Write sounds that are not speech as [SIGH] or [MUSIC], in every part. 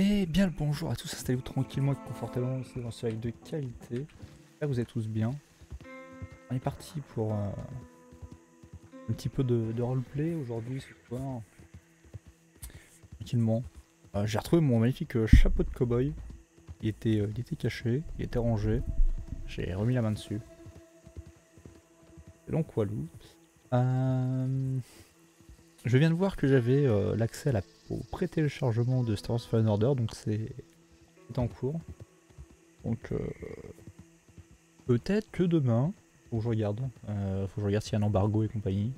Et bien le bonjour à tous, installez-vous tranquillement et confortablement dans ce live de qualité. Là vous êtes tous bien. On est parti pour euh, un petit peu de, roleplay aujourd'hui ce soir. Tranquillement. Euh, J'ai retrouvé mon magnifique euh, chapeau de cowboy. Il était, il était caché, il était rangé. J'ai remis la main dessus. C'est donc Walou. Je viens de voir que j'avais l'accès à la- au pré-téléchargement de Star Wars Fallen Order, donc c'est en cours. Donc euh, peut-être que demain, faut que je regarde, euh, faut que je regarde s'il y a un embargo et compagnie.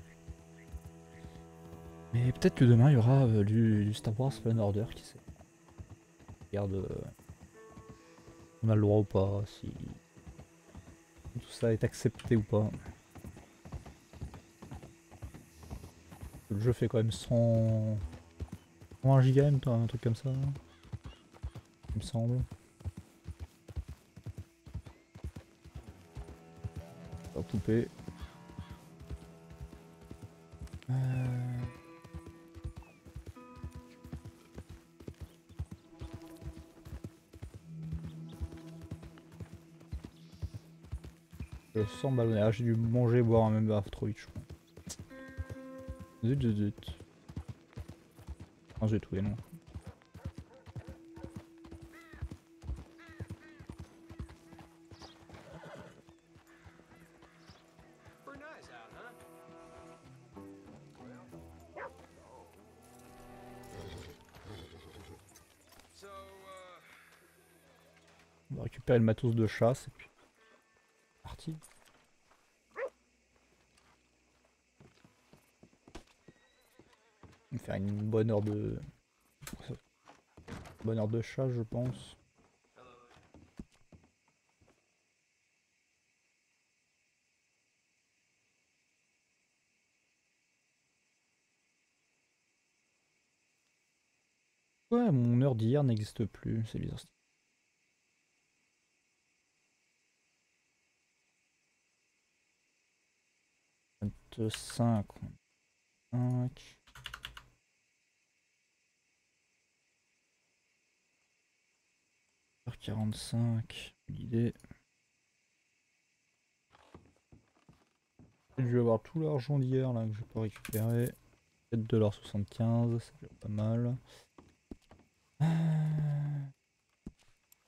Mais peut-être que demain il y aura euh, du, Star Wars Fallen Order, qui sait. Regarde, on a le droit ou pas, si tout ça est accepté ou pas. Le jeu fait quand même 100... 101 giga, même, un truc comme ça. Il me semble. Pas. Euh... Je sens ballonné. Ah, j'ai dû manger, boire un même baffe trop vite, je crois. Zut, zut, zut. J'ai non. Out, huh? So, uh, On va récupérer le matos de chasse et puis. Parti. On va une bonne heure de. Bonne heure de chasse, je pense. Ouais, mon heure d'hier n'existe plus, c'est bizarre. 25. 5. Heure 45. L'idée. Je vais avoir tout l'argent d'hier là que je peux récupérer. 7,75$, ça fait pas mal. Euh,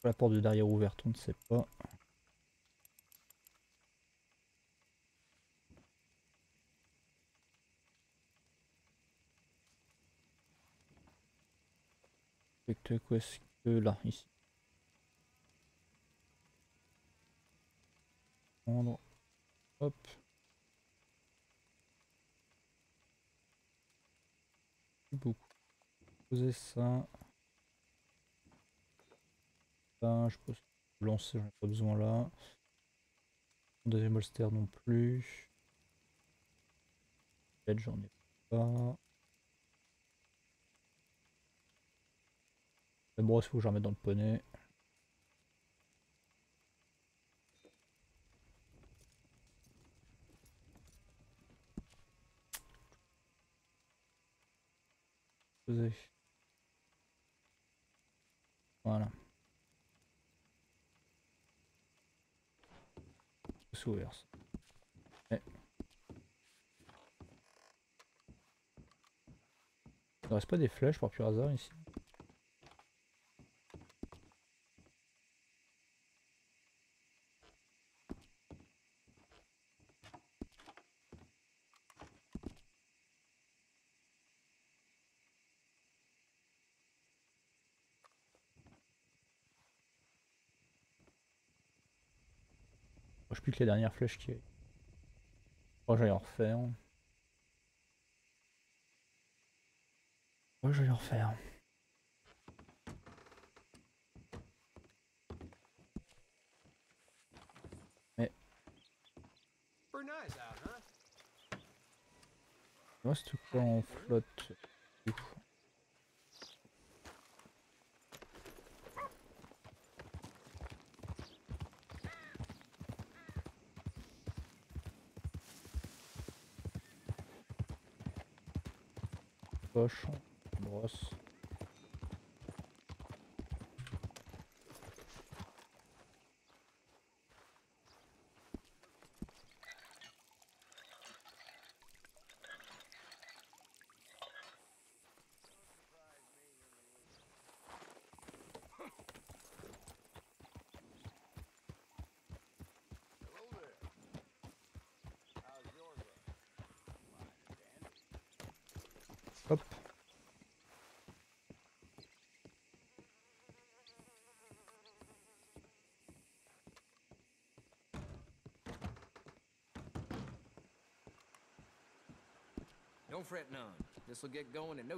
La porte de derrière ouverte, on ne sait pas. Où est-ce que là, ici? Hop. Beaucoup. Poser ça. Je peux lancer, j'en ai pas besoin là. Deuxième holster non plus. Peut-être j'en ai pas. La brosse, faut que je remette dans le poney. Voilà. Ça. Ouais. Il reste pas des flèches par pur hasard ici? Je sais plus que les dernières flèches qui. Oh, j'allais en refaire. Ouais, j'allais en refaire. pretty nice out, huh? Reste quoi en flotte Ouf. Poche,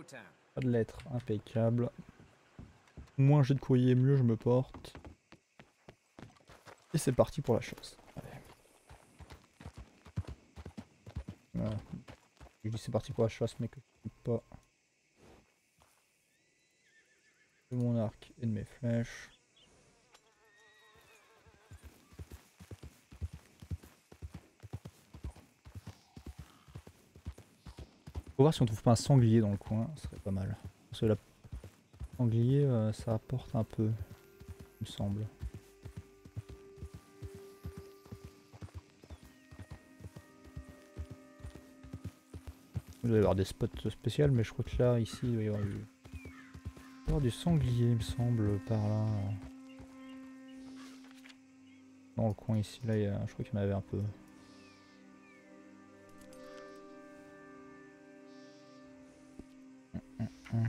time. Pas de lettres, impeccable. Moins j'ai de courrier, mieux je me porte. Et c'est parti pour la. Allez. Voilà. Je dis c'est parti pour la chasse, mais que de mon arc et de mes flèches. Faut voir si on trouve pas un sanglier dans le coin, ce serait pas mal. Parce que la sanglier, euh, ça apporte un peu, il me semble. Doit y avoir des spots spéciaux, mais je crois que là, ici, il doit y avoir du, sanglier, il me semble, par là. Dans le coin ici, là, il y a- je crois qu'il y en avait un peu. Bon,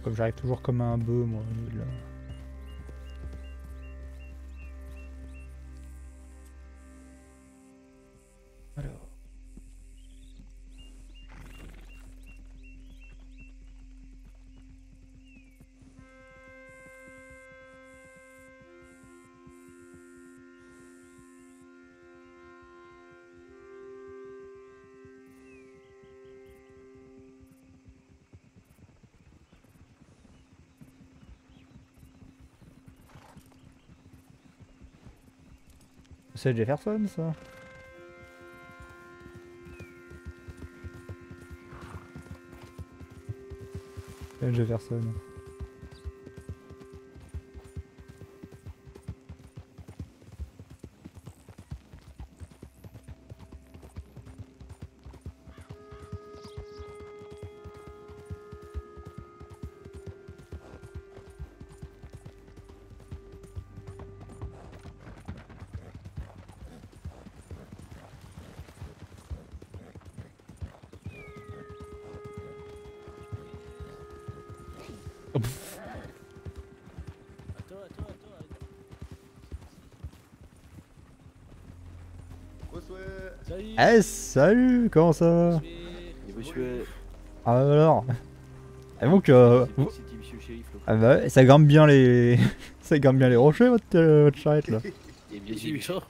comme j'arrive toujours comme un bœuf, moi, C'est Jefferson, ça C'est Jefferson. Eh, salut Comment ça va? Monsieur, Ah, alors Et donc, euh, c'est vous- c'était monsieur le shérif là. ah bah, ouais, ça grimpe bien les... [LAUGHS] ça grimpe bien les rochers, votre, euh, votre charrette, là [LAUGHS] Et bien Il est sûr,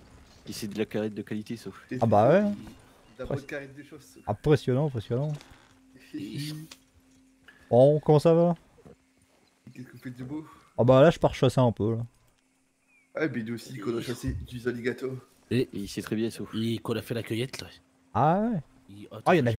et c'est de la carrette de qualité sauf. Ah bah ouais. Impressionnant, impressionnant. Bon, comment ça va? Qu'est-ce que vous faites de beau Ah bah là, je pars chasser un peu, là. Ah, mais nous aussi, qu'on a chassé du alligators. Et il sait très bien sauf. Et qu'on a fait la cueillette là. Ah ouais Ah, il y en a